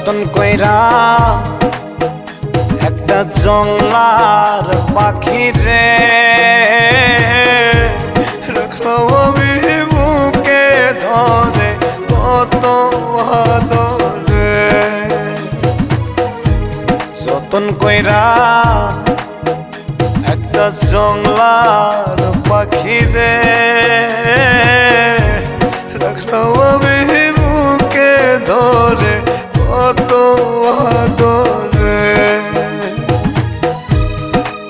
যতন কইরা একটা জংলার পাখি রে। ধরে যতন কইরা একটা জংলার পাখি রে। রাখলাম আমি ধরে আদরে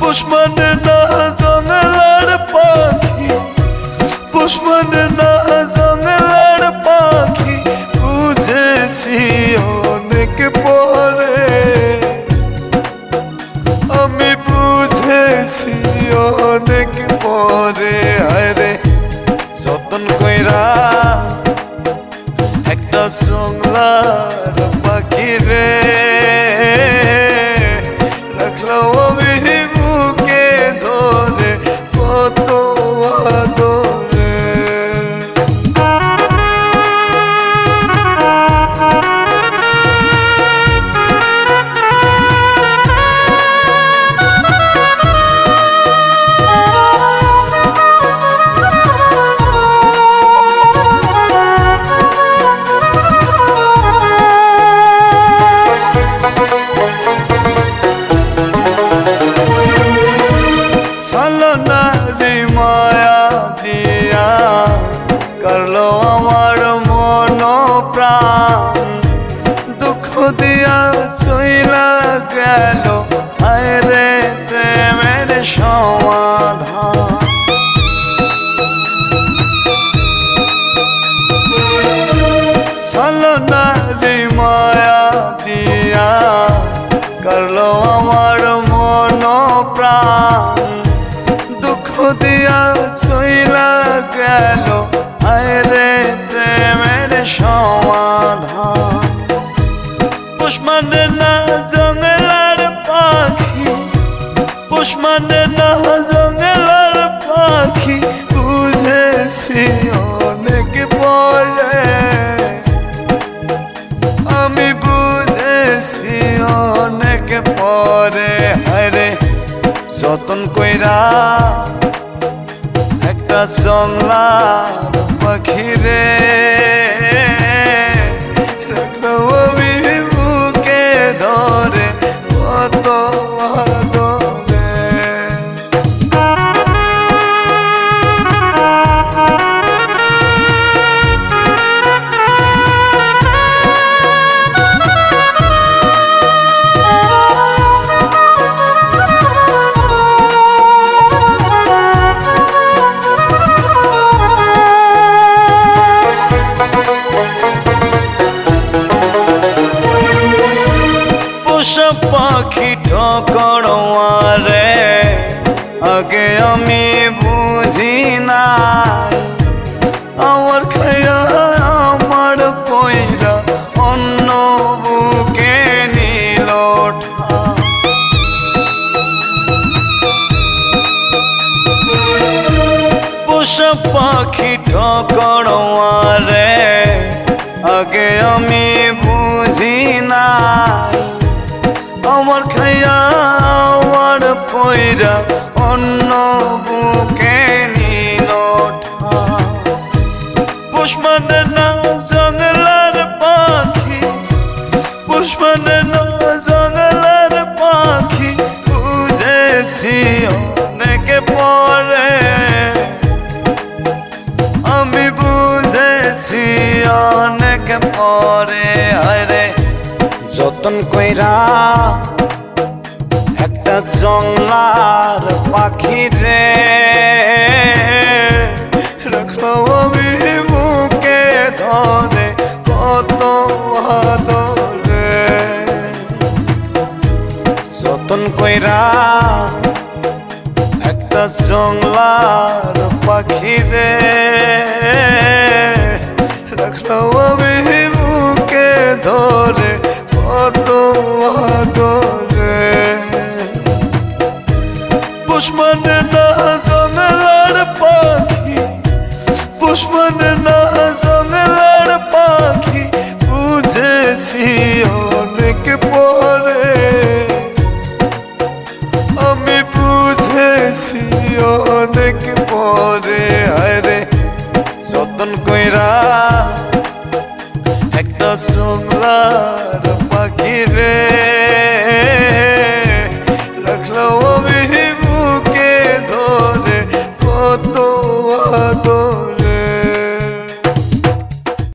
পুষ্মান না পাখি পুষ্মান পাখি পরে। আমি অনেক পরে আরে যতন কইরা করল আমার মন প্রাণ দুঃখ দিয়া চইলা গেল। আরে প্রেমের সমাধান। সালনারি মায়া দিয়া করল আমার মন প্রাণ দুঃখ দিয়া চইলা গেল। আরে প্রেমের সমাধান। পুষ্মান না জঙ্গলার পাখি পুষ্মান না জঙ্গলার পাখি, বুঝেছি অনেক পরে আমি বুঝেছি অনেক পরে হরে যতন কইরা একটা জংলার বুঝি আমার খায়া আমার পয়রা অন্য বুকে নিল পাখি ঠকড়ারে আগে আমি বুঝি নাই আমার খাইয়া আমার পয়রা অন্য পুষ্মান না জঙ্গলার পাখি। পুষ্মান না জঙ্গলার পাখি। বুঝেছি অনেক পরে। আমি বুঝেছি অনেক পরে। আরে যতন কইরা একটা জংলার পাখি রে। কইরা একটা জংলার পাখি রে